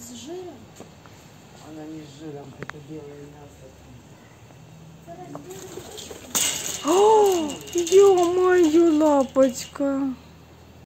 с жиром. Она не с жиром, это белое мясо. О, ё-моё, лапочка.